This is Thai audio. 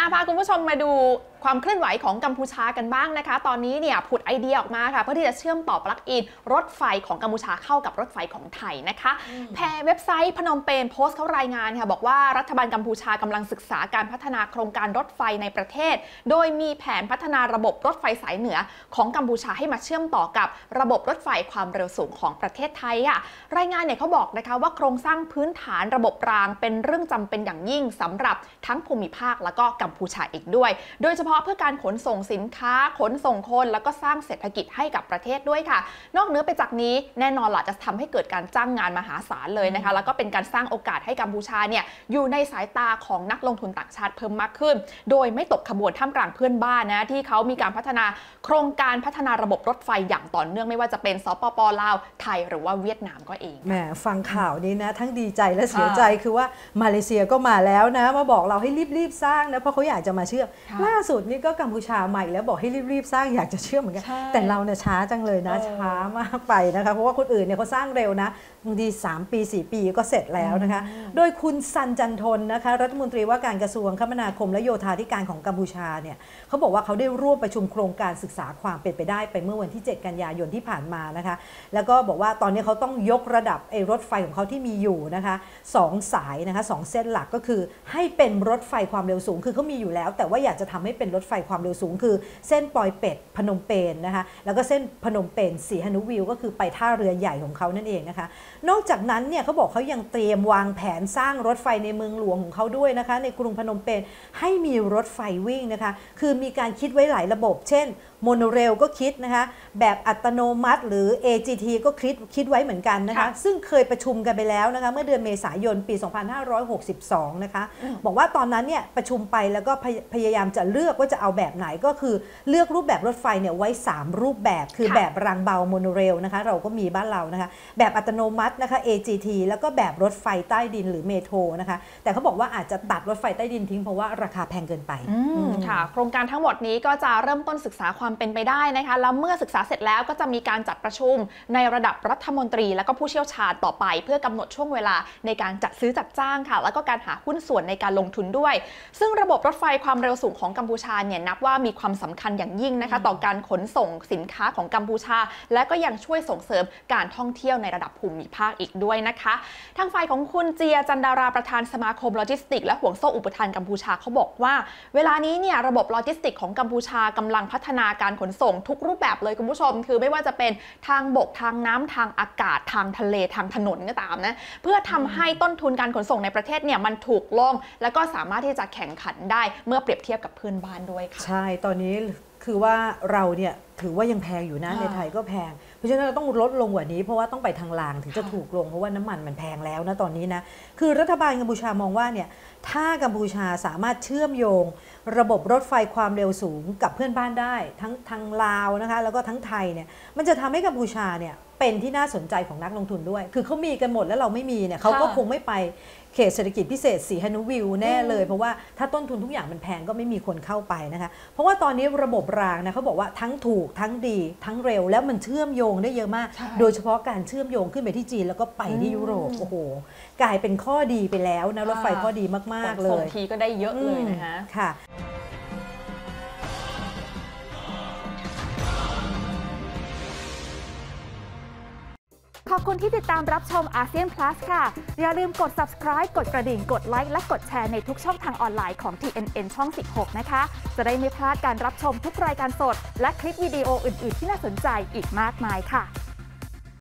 อาพาคุณผู้ชมมาดูความเคลื่อนไหวของกัมพูชากันบ้างนะคะ ตอนนี้เนี่ยผุดไอเดียออกมาค่ะเพื่อที่จะเชื่อมต่อปลั๊กอินรถไฟของกัมพูชาเข้ากับรถไฟของไทยนะคะแพรเว็บไซต์พนมเปญโพสต์เขารายงานค่ะบอกว่ารัฐบาลกัมพูชากำลังศึกษาการพัฒนาโครงการรถไฟในประเทศ โดยมีแผนพัฒนาระบบรถไฟสายเหนือของกัมพูชาให้มาเชื่อมต่อกับระบบรถไฟความเร็วสูงของประเทศไทยค่ะรายงานเนี่ยเขาบอกนะคะว่าโครงสร้างพื้นฐานระบบรางเป็นเรื่องจำเป็นอย่างยิ่งสำหรับทั้งภูมิภาคแล้วก็กัมพูชาอีกด้วย โดยเฉพาะเพื่อการขนส่งสินค้า ขนส่งคน แล้วก็สร้างเศรษฐกิจให้กับประเทศด้วยค่ะ นอกเหนือไปจากนี้แน่นอนล่ะจะทำให้เกิดการจ้างงานมหาศาลเลยนะคะ แล้วก็เป็นการสร้างโอกาสให้กัมพูชาเนี่ยอยู่ในสายตาของนักลงทุนต่างชาติเพิ่มมากขึ้น โดยไม่ตกขบวนท่ามกลางเพื่อนบ้านนะที่เขามีการพัฒนาโครงการพัฒนาระบบรถไฟอย่างต่อเนื่องไม่ว่าจะเป็นสปปลาวไทยหรือว่าเวียดนามก็เองแหมฟังข่าวนี้นะทั้งดีใจและเสียใจคือว่ามาเลเซียก็มาแล้วนะมาบอกเราให้รีบๆสร้างนะเพราะเขาอยากจะมาเชื่อมค่ะล่าสุดนี่ก็กัมพูชาใหม่แล้วบอกให้รีบๆสร้างอยากจะเชื่อมเหมือนกันใช่แต่เราเนี่ยช้าจังเลยนะเออช้ามากไปนะคะ เพราะว่าคนอื่นเนี่ยเขาสร้างเร็วนะบางที3ปี 4 ปีก็เสร็จแล้วนะคะ โดยคุณซันจันทนนะคะ รัฐมนตรีว่าการกระทรวงคมนาคมและโยธาธิการของกัมพูชาเนี่ยเขาบอกว่าเขาได้ร่วมประชุมโครงการศึกษาความเป็นไปได้ไปเมื่อวันที่ 7 กันยายนที่ผ่านมานะคะ แล้วก็บอกว่าตอนนี้เขาต้องยกระดับไอ้รถไฟของเขาที่มีอยู่นะคะสองสายนะคะสองเส้นหลักก็คือให้เป็นรถไฟความเร็วสูง คือเขามีอยู่แล้ว แต่ว่าอยากจะทำให้เป็นรถไฟความเร็วสูง คือเส้นปอยเป็ดพนมเปญนะคะแล้วก็เส้นพนมเปญสีหนุวิว ก็คือไปท่าเรือใหญ่ของเขานั่นเองนะคะ นอกจากนั้นเนี่ยเขาบอกเขายังเตรียมวางแผนสร้างรถไฟในเมืองหลวงของเขาด้วยนะคะ ในกรุงพนมเปญให้มีรถไฟวิ่งนะคะ คือมีการคิดไว้หลายระบบ เช่นโมโนเรลก็คิดนะคะ แบบอัตโนมัติ หรือ AGT ก็คิดคิดไว้เหมือนกันนะคะค่ะซึ่งเคยประชุมกันไปแล้วนะคะ เมื่อเดือนเมษายนปี 2562 นะคะ บอกว่าตอนนั้นเนี่ยประชุมไปแล้วก็พยพยายามจะเลือกว่าจะเอาแบบไหนก็คือเลือกรูปแบบรถไฟเนี่ยไว้ 3 รูปแบบคือค่ะแบบรางเบาโมโนเรลนะคะเราก็มีบ้านเรานะคะ แบบอัตโนมัตินะคะ AGT แล้วก็แบบรถไฟใต้ดินหรือ metro นะคะ แต่เขาบอกว่าอาจจะตัดรถไฟใต้ดินทิ้งเพราะว่าราคาแพงเกินไปอืมค่ะ โครงการทั้งหมดนี้ก็จะเริ่มต้นศึกษาความเป็นไปได้นะคะแล้วเมื่อศึกษาเสร็จแล้วก็จะมีการจัดประชุมในระดับรัฐมนตรี และก็ผู้เชี่ยวชาญต่อไป เพื่อกำหนดช่วงเวลาในการจัดซื้อจัดจ้างค่ะ แล้วก็การหาหุ้นส่วนในการลงทุนด้วย ซึ่งระบบรถไฟความเร็วสูงของกัมพูชาเนี่ยนับว่ามีความสำคัญอย่างยิ่งนะคะ ต่อการขนส่งสินค้าของกัมพูชา และก็ยังช่วยส่งเสริมการท่องเที่ยวในระดับภูมิภาคอีกด้วยนะคะ ทางฝ่ายของคุณเจียจันดาราประธานสมาคมโลจิสติก และห่วงโซ่อุปทานกัมพูชาเขาบอกว่า เวลานี้เนี่ยระบบโลจิสติกของกัมพูชากำลังพัฒนาการขนส่งทุกรูปแบบเลยคุณผู้ชม คือไม่ว่าจะเป็นทางบกทางน้ำทางอากาศทางทะเลทางถนนก็ตามนะเพื่อทำให้ต้นทุนการขนส่งในประเทศเนี่ยมันถูกลง แล้วก็สามารถที่จะแข่งขันได้เมื่อเปรียบเทียบกับเพื่อนบ้านด้วยค่ะ ใช่ ตอนนี้คือว่าเราเนี่ย ถือว่ายังแพงอยู่นะค่ะในไทยก็แพง เพราะฉะนั้นเราต้องลดลงกว่านี้ เพราะว่าต้องไปทางรางถึงจะค่ะถูกลงเพราะว่าน้ำมันมันแพงแล้วนะตอนนี้นะคือรัฐบาลกัมพูชามองว่าเนี่ยถ้ากัมพูชาสามารถเชื่อมโยง ระบบรถไฟความเร็วสูงกับเพื่อนบ้านได้ ทั้งทางลาวนะคะแล้วก็ทั้งไทยเนี่ยมันจะทำให้กัมพูชาเนี่ยเป็นที่น่าสนใจของนักลงทุนด้วย คือเขามีกันหมดแล้วเราไม่มีเนี่ยเขาก็ค่ะคงไม่ไปเขตเศรษฐกิจพิเศษสีฮานุวิวแน่เลย เพราะว่าถ้าต้นทุนทุกอย่างมันแพงก็ไม่มีคนเข้าไปนะคะ เพราะว่าตอนนี้ระบบรางนะเขาบอกว่าทั้งถูกทั้งดีทั้งเร็ว แล้วมันเชื่อมโยงได้เยอะมากใช่โดยเฉพาะการเชื่อมโยงขึ้นไปที่จีนแล้วก็ไปที่ยุโรปโอ้โหกลายเป็นข้อดีไปแล้วนะรถไฟข้อดีมากๆเลส่งยทีก็ได้เยอะเลยนะคะอืมค่ะ ขอบคุณที่ติดตามรับชมอาเซียนพลัสค่ะ อย่าลืมกด subscribe กดกระดิ่ง กดไลค์และกดแชร์ในทุกช่องทางออนไลน์ของ TNN ช่อง 16 นะคะ จะได้ไม่พลาดการรับชมทุกรายการสด และคลิปวิดีโออื่น ๆ ที่น่าสนใจอีกมากมายค่ะ